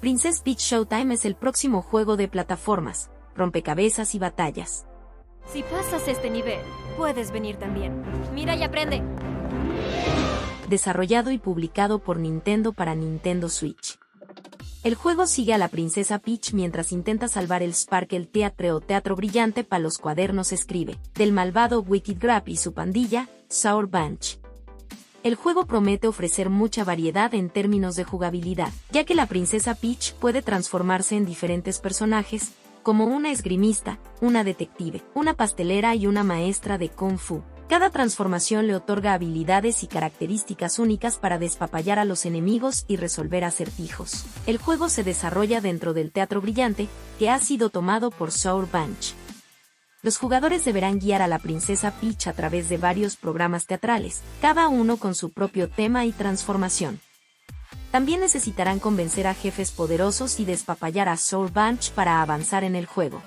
Princess Peach Showtime es el próximo juego de plataformas, rompecabezas y batallas. Si pasas este nivel, puedes venir también. Mira y aprende. Desarrollado y publicado por Nintendo para Nintendo Switch. El juego sigue a la princesa Peach mientras intenta salvar el Sparkle Theatre o Teatro Brillante para los cuadernos escribe, del malvado Wicked Grab y su pandilla, Sour Bunch. El juego promete ofrecer mucha variedad en términos de jugabilidad, ya que la princesa Peach puede transformarse en diferentes personajes, como una esgrimista, una detective, una pastelera y una maestra de kung fu. Cada transformación le otorga habilidades y características únicas para despapallar a los enemigos y resolver acertijos. El juego se desarrolla dentro del Teatro Brillante, que ha sido tomado por Sour Bunch. Los jugadores deberán guiar a la princesa Peach a través de varios programas teatrales, cada uno con su propio tema y transformación. También necesitarán convencer a jefes poderosos y despapallar a Soul Bunch para avanzar en el juego.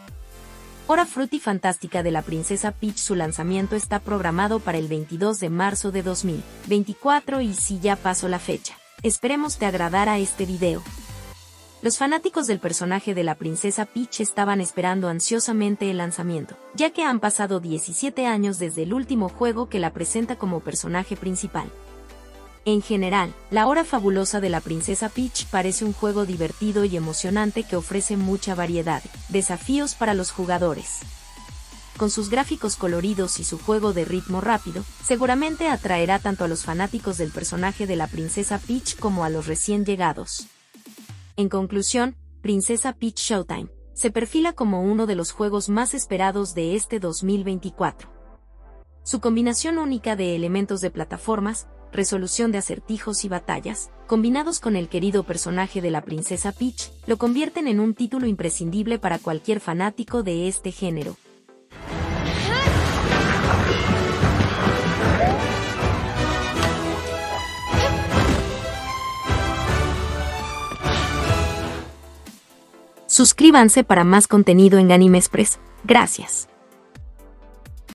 Hora Fruity Fantástica de la Princesa Peach Su lanzamiento está programado para el 22 de marzo de 2024 y si ya pasó la fecha. Esperemos te agradara este video. Los fanáticos del personaje de la princesa Peach estaban esperando ansiosamente el lanzamiento, ya que han pasado 17 años desde el último juego que la presenta como personaje principal. En general, la hora fabulosa de la princesa Peach parece un juego divertido y emocionante que ofrece mucha variedad, desafíos para los jugadores. Con sus gráficos coloridos y su juego de ritmo rápido, seguramente atraerá tanto a los fanáticos del personaje de la princesa Peach como a los recién llegados. En conclusión, Princesa Peach Showtime se perfila como uno de los juegos más esperados de este 2024. Su combinación única de elementos de plataformas, resolución de acertijos y batallas, combinados con el querido personaje de la princesa Peach, lo convierten en un título imprescindible para cualquier fanático de este género. Suscríbanse para más contenido en Anime Express. Gracias.